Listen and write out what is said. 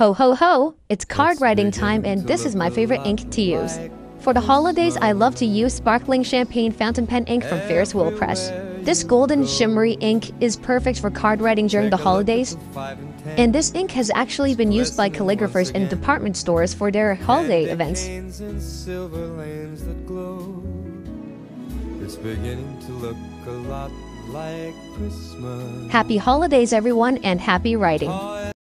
Ho ho ho! It's card writing time and this is my favorite ink to use. For the holidays, I love to use sparkling champagne fountain pen ink from Ferris Wheel Press. This golden shimmery ink is perfect for card writing during the holidays. And this ink has actually been used by calligraphers in department stores for their holiday events. Happy holidays, everyone, and happy writing.